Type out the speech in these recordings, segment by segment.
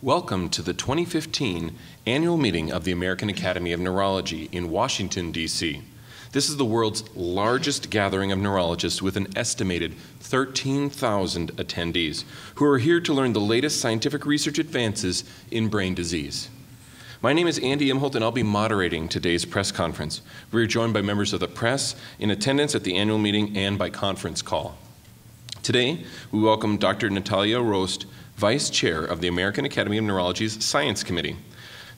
Welcome to the 2015 annual meeting of the American Academy of Neurology in Washington, D.C. This is the world's largest gathering of neurologists with an estimated 13,000 attendees who are here to learn the latest scientific research advances in brain disease. My name is Andy Imholt, and I'll be moderating today's press conference. We are joined by members of the press in attendance at the annual meeting and by conference call. Today, we welcome Dr. Natalia Rost, Vice Chair of the American Academy of Neurology's Science Committee,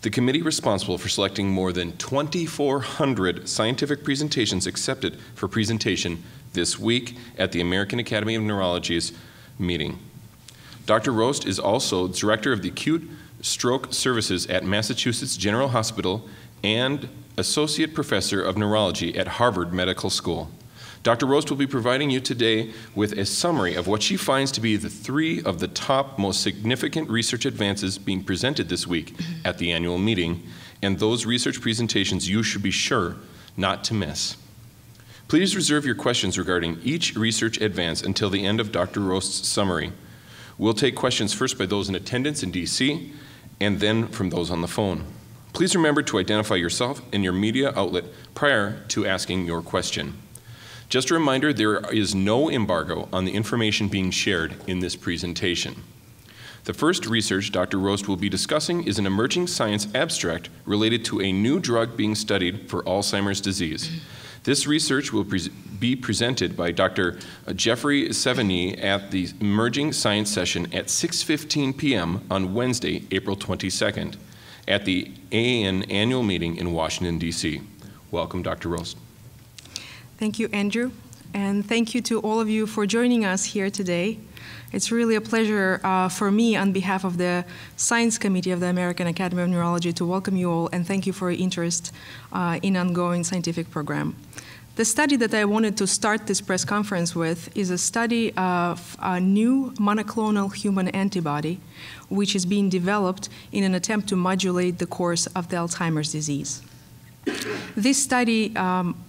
the committee responsible for selecting more than 2,400 scientific presentations accepted for presentation this week at the American Academy of Neurology's meeting. Dr. Rost is also Director of the Acute Stroke Services at Massachusetts General Hospital and Associate Professor of Neurology at Harvard Medical School. Dr. Rost will be providing you today with a summary of what she finds to be the three of the top most significant research advances being presented this week at the annual meeting, and those research presentations you should be sure not to miss. Please reserve your questions regarding each research advance until the end of Dr. Rost's summary. We'll take questions first by those in attendance in DC and then from those on the phone. Please remember to identify yourself and your media outlet prior to asking your question. Just a reminder, there is no embargo on the information being shared in this presentation. The first research Dr. Rost will be discussing is an emerging science abstract related to a new drug being studied for Alzheimer's disease. This research will pre be presented by Dr. Jeffrey Sevigny at the Emerging Science session at 6.15 p.m. on Wednesday, April 22nd at the AAN annual meeting in Washington, D.C. Welcome, Dr. Rost. Thank you, Andrew. And thank you to all of you for joining us here today. It's really a pleasure uh, for me, on behalf of the Science Committee of the American Academy of Neurology, to welcome you all and thank you for your interest uh, in ongoing scientific program. The study that I wanted to start this press conference with is a study of a new monoclonal human antibody, which is being developed in an attempt to modulate the course of the Alzheimer's disease. This study um,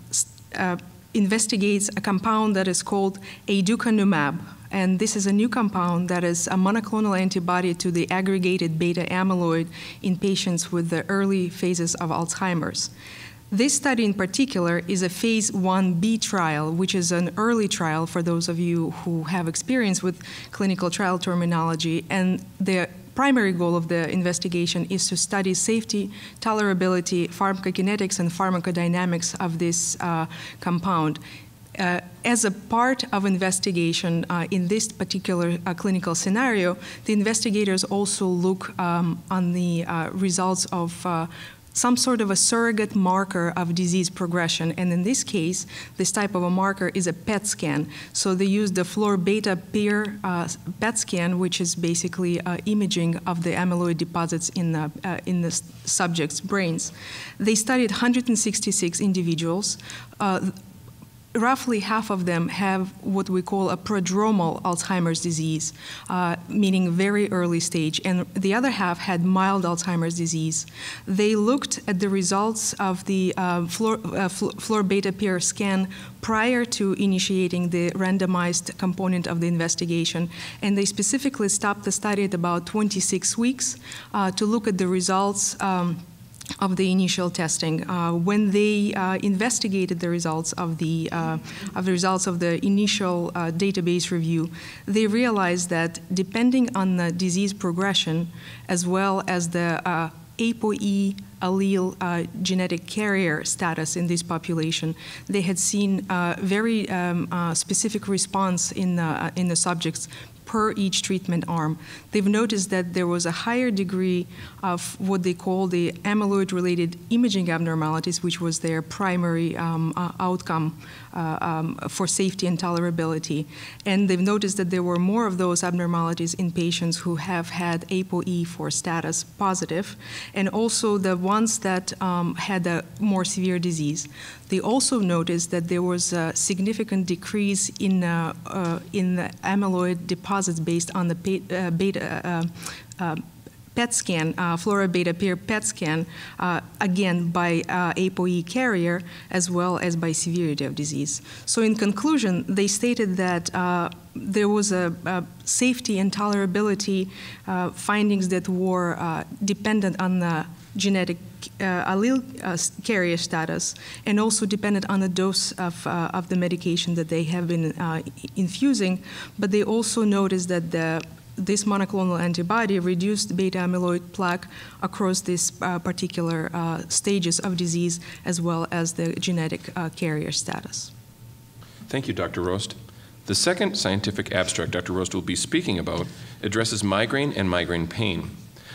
uh, investigates a compound that is called aducanumab. And this is a new compound that is a monoclonal antibody to the aggregated beta amyloid in patients with the early phases of Alzheimer's. This study in particular is a phase 1b trial, which is an early trial for those of you who have experience with clinical trial terminology. And the primary goal of the investigation is to study safety, tolerability, pharmacokinetics, and pharmacodynamics of this uh, compound. Uh, as a part of investigation uh, in this particular uh, clinical scenario, the investigators also look um, on the uh, results of uh, some sort of a surrogate marker of disease progression. And in this case, this type of a marker is a PET scan. So they used the florbetapir uh, PET scan, which is basically uh, imaging of the amyloid deposits in the, uh, in the subject's brains. They studied 166 individuals uh, roughly half of them have what we call a prodromal Alzheimer's disease, uh, meaning very early stage, and the other half had mild Alzheimer's disease. They looked at the results of the uh, Fluor, uh, florbetapir scan prior to initiating the randomized component of the investigation, and they specifically stopped the study at about 26 weeks uh, to look at the results. Um, of the initial testing. Uh, when they uh, investigated the results of the uh, of the results of the initial uh, database review, they realized that depending on the disease progression, as well as the uh, ApoE allele uh, genetic carrier status in this population, they had seen very um, specific response in the, in the subjects per each treatment arm. They've noticed that there was a higher degree of what they call the amyloid related imaging abnormalities, which was their primary um, uh, outcome uh, um, for safety and tolerability. And they've noticed that there were more of those abnormalities in patients who have had ApoE4 status positive, and also the ones that um, had a more severe disease. They also noticed that there was a significant decrease in, uh, uh, in the amyloid deposits based on the uh, beta, uh, uh, PET scan, uh, florbetapir PET scan, uh, again by uh, ApoE carrier as well as by severity of disease. So, in conclusion, they stated that uh, there was a, a, safety and tolerability findings that were dependent on the genetic uh, allele uh, carrier status and also dependent on the dose of, uh, of the medication that they have been infusing. But they also noticed that the this monoclonal antibody reduced beta amyloid plaque across these uh, particular uh, stages of disease as well as the genetic uh, carrier status. Thank you, Dr. Rost. The second scientific abstract Dr. Rost will be speaking about addresses migraine and migraine pain.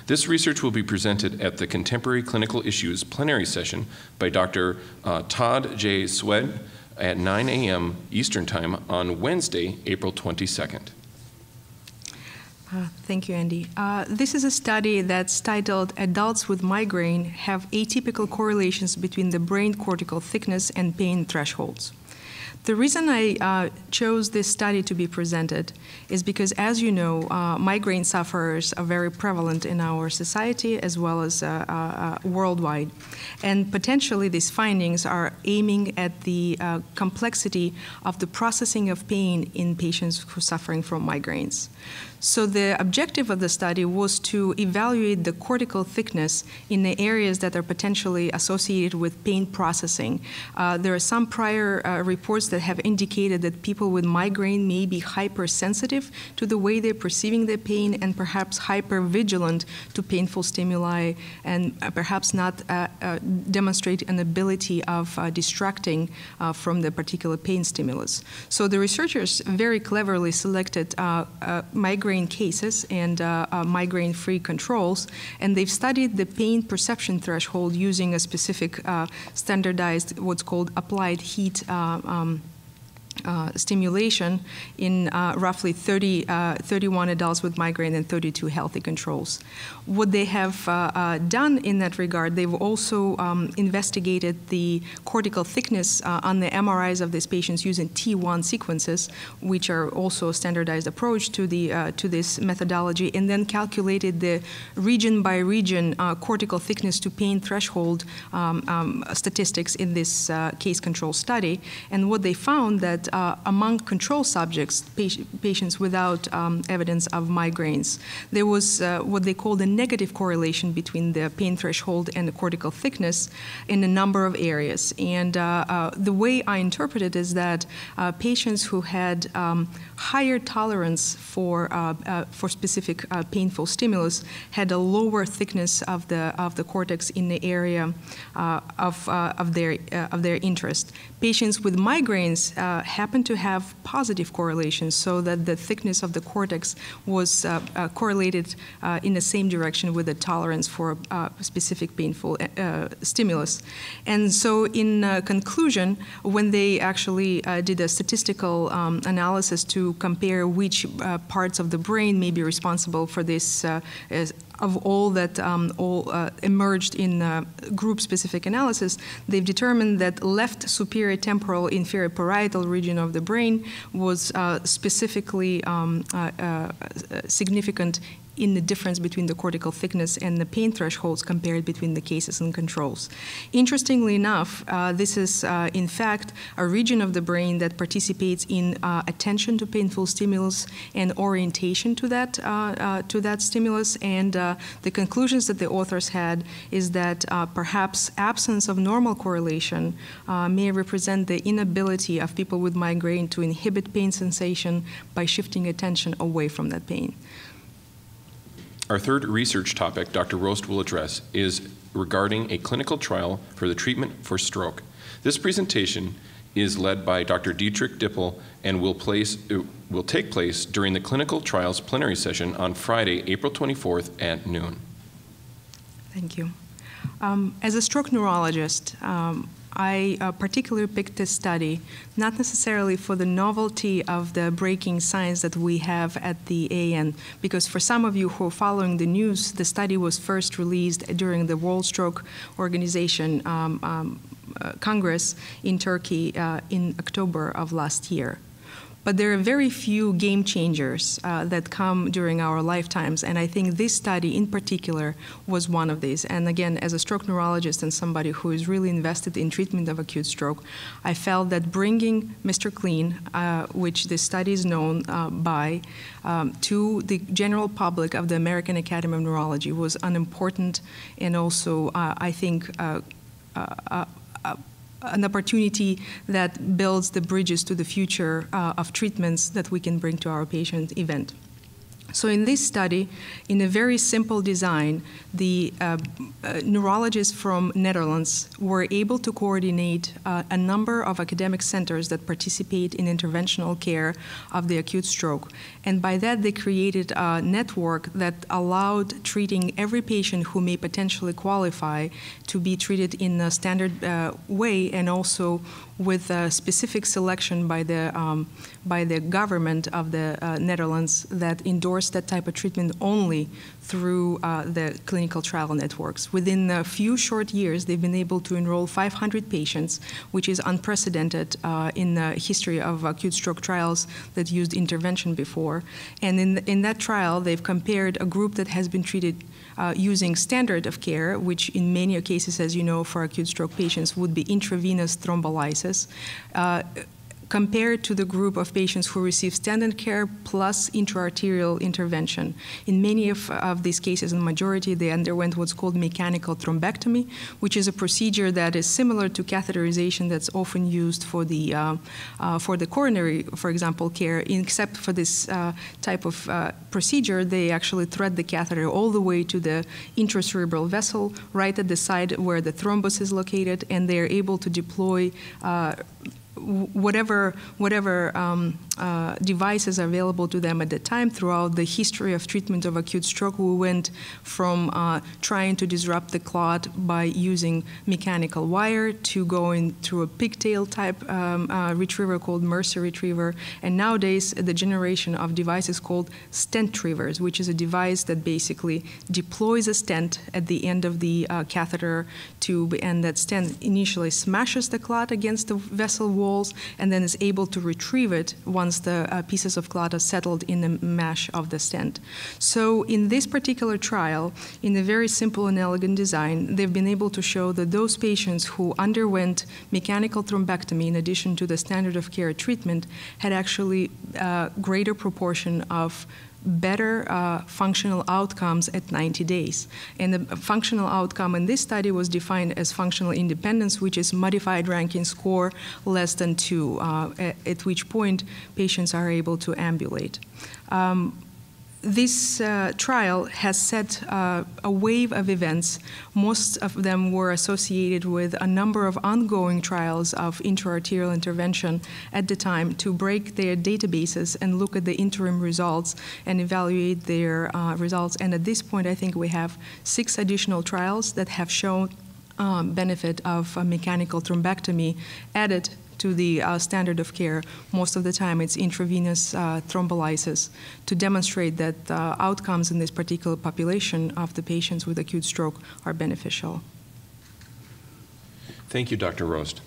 This research will be presented at the Contemporary Clinical Issues plenary session by Dr. Uh, Todd J. Schwedt at 9 a.m. Eastern Time on Wednesday, April 22nd. Uh, thank you, Andy. Uh, this is a study that's titled Adults with Migraine Have Atypical Correlations Between the Brain Cortical Thickness and Pain Thresholds. The reason I uh, chose this study to be presented is because, as you know, uh, migraine sufferers are very prevalent in our society as well as uh, uh, uh worldwide. And potentially, these findings are aiming at the uh, complexity of the processing of pain in patients who are suffering from migraines. So the objective of the study was to evaluate the cortical thickness in the areas that are potentially associated with pain processing. Uh, there are some prior uh, reports that have indicated that people with migraine may be hypersensitive to the way they're perceiving their pain and perhaps hypervigilant to painful stimuli and uh, perhaps not uh, uh, demonstrate an ability of uh, distracting from the particular pain stimulus. So the researchers very cleverly selected migraine migraine cases and uh, uh, migraine free controls, and they've studied the pain perception threshold using a specific uh, standardized, what's called applied heat. Uh, um, uh, stimulation in uh, roughly 30, uh, 31 adults with migraine and 32 healthy controls. What they have uh, uh, done in that regard, they've also um, investigated the cortical thickness on the MRIs of these patients using T1 sequences, which are also a standardized approach to, the, to this methodology, and then calculated the region by region cortical thickness to pain threshold um, um, statistics in this case control study. And what they found that uh, among control subjects, patients without um, evidence of migraines, there was uh, what they called a negative correlation between the pain threshold and the cortical thickness in a number of areas. And uh, uh the way I interpret it is that uh, patients who had um, higher tolerance for, uh, for specific painful stimulus had a lower thickness of the, of the cortex in the area of, of, their, of their interest. Patients with migraines have happen to have positive correlations so that the thickness of the cortex was uh, uh, correlated uh, in the same direction with the tolerance for specific painful stimulus. And so, in conclusion, when they actually did a statistical um, analysis to compare which parts of the brain may be responsible for this of all that um, all uh, emerged in uh, group-specific analysis, they've determined that left superior temporal inferior parietal region of the brain was uh, specifically um, uh, uh, significant in the difference between the cortical thickness and the pain thresholds compared between the cases and controls. Interestingly enough, uh, this is uh, in fact a region of the brain that participates in uh, attention to painful stimulus and orientation to that uh, uh, to that stimulus. And uh, the conclusions that the authors had is that perhaps absence of normal correlation may represent the inability of people with migraine to inhibit pain sensation by shifting attention away from that pain. Our third research topic Dr. Rost will address is regarding a clinical trial for the treatment for stroke. This presentation is led by Dr. Dietrich Dippel and will, place, uh, will take place during the clinical trials plenary session on Friday, April 24th at noon. Thank you. Um, as a stroke neurologist, um, I uh, particularly picked this study not necessarily for the novelty of the breaking science that we have at the AN, because for some of you who are following the news, the study was first released during the World Stroke Organization um, um, uh, Congress in Turkey uh, in October of last year. But there are very few game changers uh, that come during our lifetimes, and I think this study in particular was one of these. And again, as a stroke neurologist and somebody who is really invested in treatment of acute stroke, I felt that bringing MR CLEAN, uh, which this study is known uh, by, um, to the general public of the American Academy of Neurology was an important and also, uh, I think, uh, uh, uh, an opportunity that builds the bridges to the future uh, of treatments that we can bring to our patient event. So in this study, in a very simple design, the uh, uh, neurologists from Netherlands were able to coordinate uh, a number of academic centers that participate in interventional care of the acute stroke. And by that, they created a network that allowed treating every patient who may potentially qualify to be treated in a standard uh, way and also with a specific selection by the, um, by the government of the uh, Netherlands that endorsed that type of treatment only through uh, the clinical trial networks. Within a few short years, they've been able to enroll 500 patients, which is unprecedented uh, in the history of acute stroke trials that used intervention before. And in, in that trial, they've compared a group that has been treated uh, using standard of care, which in many cases, as you know, for acute stroke patients would be intravenous thrombolysis, uh, compared to the group of patients who receive standard care plus intraarterial intervention. In many of, of these cases, in the majority, they underwent what's called mechanical thrombectomy, which is a procedure that is similar to catheterization that's often used for the, uh, uh, for the coronary, for example, care, except for this uh, type of uh, procedure, they actually thread the catheter all the way to the intracerebral vessel, right at the side where the thrombus is located, and they are able to deploy uh, whatever whatever um, uh, devices available to them at the time throughout the history of treatment of acute stroke we went from uh, trying to disrupt the clot by using mechanical wire to going through a pigtail type um, uh, retriever called MERCI retriever. And nowadays the generation of devices called stent retrievers which is a device that basically deploys a stent at the end of the uh, catheter tube and that stent initially smashes the clot against the vessel walls and then is able to retrieve it once the uh, pieces of clot are settled in the mesh of the stent. So in this particular trial, in a very simple and elegant design, they've been able to show that those patients who underwent mechanical thrombectomy in addition to the standard of care treatment had actually a uh, greater proportion of better uh, functional outcomes at 90 days. And the functional outcome in this study was defined as functional independence, which is modified Rankin score less than two, uh, at, at, which point patients are able to ambulate. Um, this uh, trial has set uh, a wave of events. Most of them were associated with a number of ongoing trials of intraarterial intervention at the time to break their databases and look at the interim results and evaluate their uh, results. And at this point, I think we have six additional trials that have shown um, benefit of mechanical thrombectomy added to the uh, standard of care. Most of the time, it's intravenous uh, thrombolysis to demonstrate that uh, outcomes in this particular population of the patients with acute stroke are beneficial. Thank you, Dr. Rost.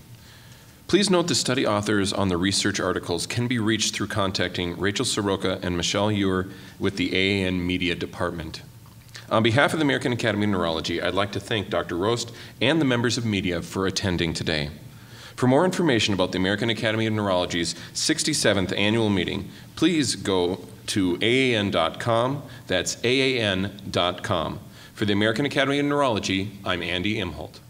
Please note the study authors on the research articles can be reached through contacting Rachel Soroka and Michelle Ewer with the AAN Media Department. On behalf of the American Academy of Neurology, I'd like to thank Dr. Rost and the members of media for attending today. For more information about the American Academy of Neurology's 67th annual meeting, please go to AAN.com. That's AAN.com. For the American Academy of Neurology, I'm Andy Imholt.